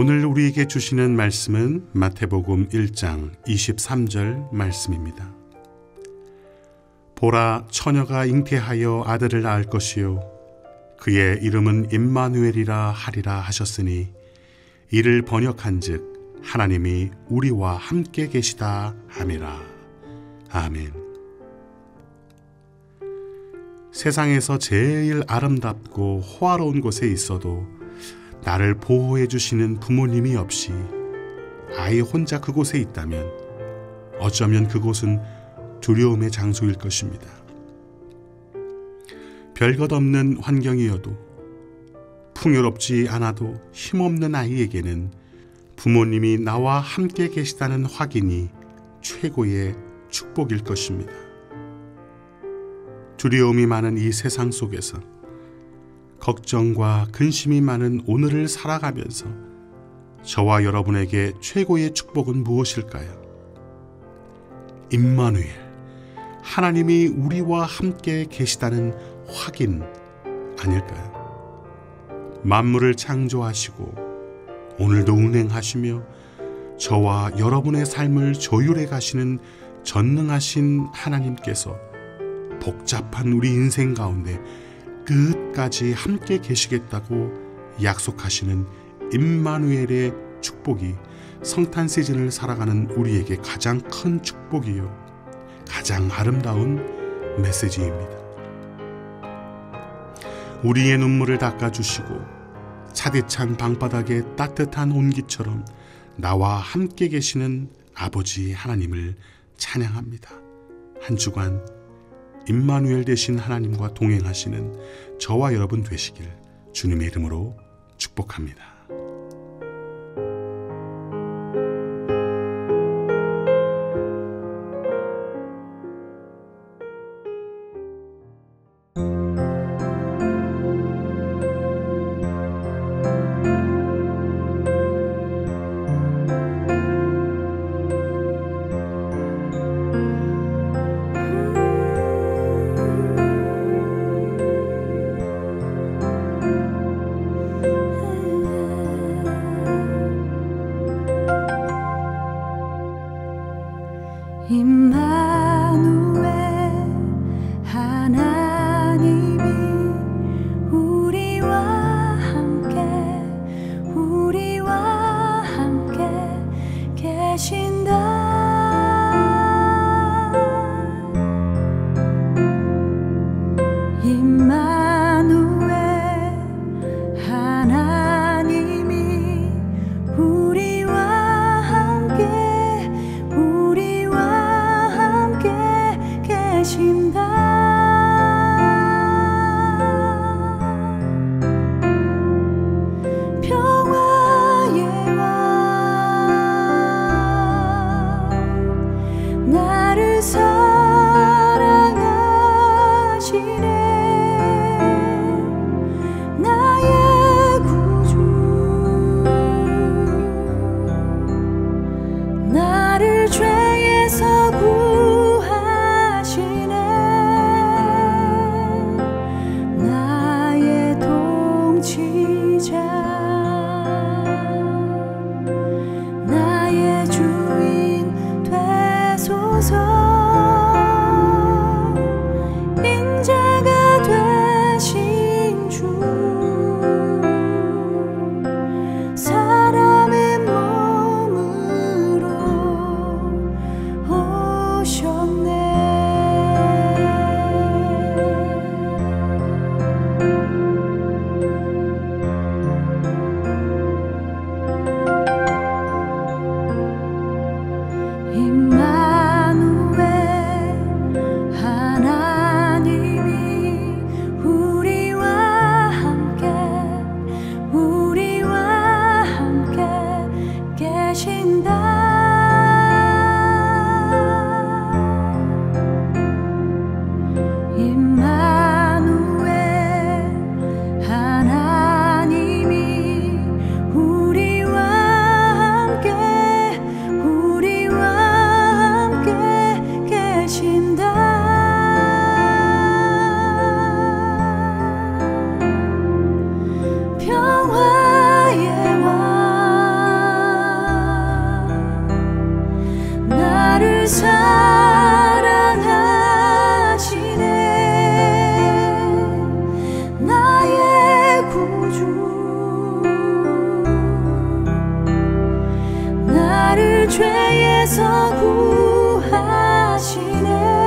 오늘 우리에게 주시는 말씀은 마태복음 1장 23절 말씀입니다. 보라 처녀가 잉태하여 아들을 낳을 것이요 그의 이름은 임마누엘이라 하리라 하셨으니 이를 번역한즉 하나님이 우리와 함께 계시다 함이라. 아멘. 세상에서 제일 아름답고 호화로운 곳에 있어도 나를 보호해 주시는 부모님이 없이 아이 혼자 그곳에 있다면 어쩌면 그곳은 두려움의 장소일 것입니다. 별것 없는 환경이어도 풍요롭지 않아도 힘없는 아이에게는 부모님이 나와 함께 계시다는 확인이 최고의 축복일 것입니다. 두려움이 많은 이 세상 속에서 걱정과 근심이 많은 오늘을 살아가면서 저와 여러분에게 최고의 축복은 무엇일까요? 임마누엘, 하나님이 우리와 함께 계시다는 확인 아닐까요? 만물을 창조하시고 오늘도 운행하시며 저와 여러분의 삶을 조율해 가시는 전능하신 하나님께서 복잡한 우리 인생 가운데 끝까지 함께 계시겠다고 약속하시는 임마누엘의 축복이 성탄 시즌을 살아가는 우리에게 가장 큰 축복이요. 가장 아름다운 메시지입니다. 우리의 눈물을 닦아주시고 차디찬 방바닥에 따뜻한 온기처럼 나와 함께 계시는 아버지 하나님을 찬양합니다. 한 주간 임마누엘 되신 하나님과 동행하시는 저와 여러분 되시길 주님의 이름으로 축복합니다. 나를 죄에서 구하시네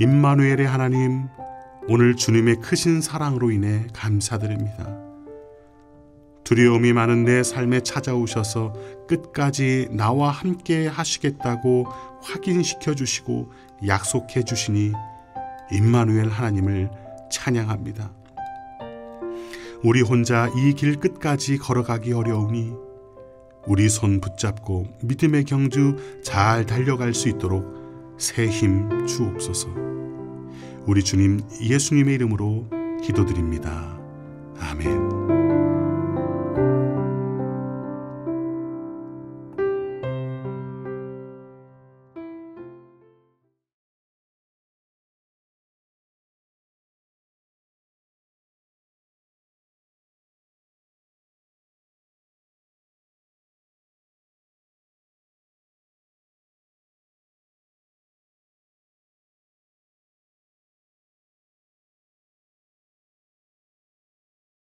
임마누엘의 하나님, 오늘 주님의 크신 사랑으로 인해 감사드립니다. 두려움이 많은 내 삶에 찾아오셔서 끝까지 나와 함께 하시겠다고 확인시켜 주시고 약속해 주시니 임마누엘 하나님을 찬양합니다. 우리 혼자 이 길 끝까지 걸어가기 어려우니 우리 손 붙잡고 믿음의 경주 잘 달려갈 수 있도록 새 힘 주옵소서. 우리 주님 예수님의 이름으로 기도드립니다. 아멘.